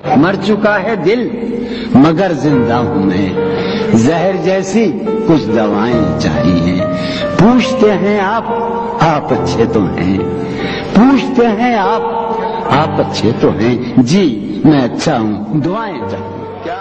मर चुका है दिल, मगर ज़िंदा हूँ मैं। जहर जैसी कुछ दवाएँ चाहिए पूछते हैं आप आप अच्छे तो हैं। पूछते हैं आप आप अच्छे तो हैं। जी, मैं अच्छा हूँ। दुआएँ चाहिए। क्या